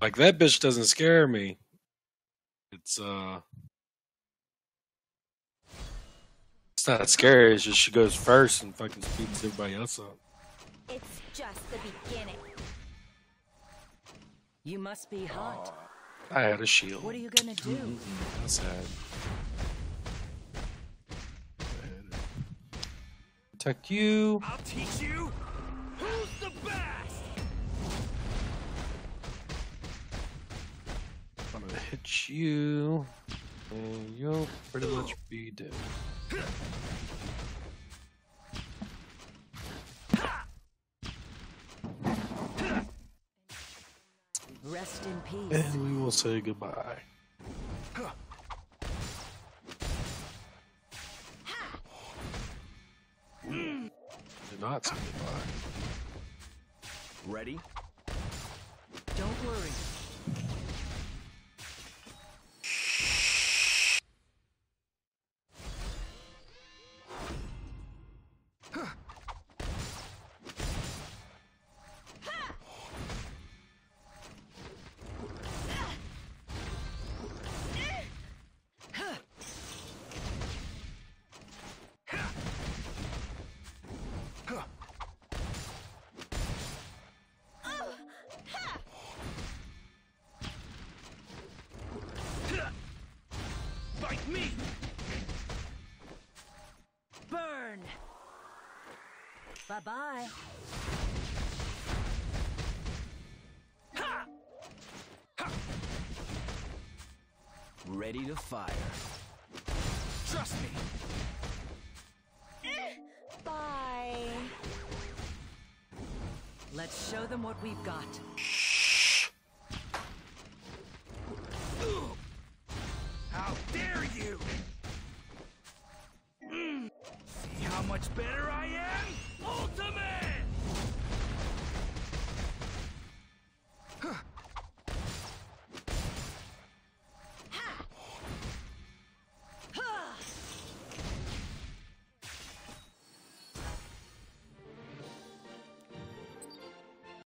Like that bitch doesn't scare me. It's uh It's not scary, it's just she goes first and fucking speeds everybody else up. It's just the beginning. You must be hot. I had a shield. What are you gonna do? That's sad. Protect you. I'll teach you I'm gonna hit you. And you'll pretty much be dead. Rest in peace. And we will say goodbye. Hmm. Do not say goodbye. Ready? Bye bye. Ha! Ha! Ready to fire. Trust me. Bye. Let's show them what we've got. How dare you? Mm. See how much better I am?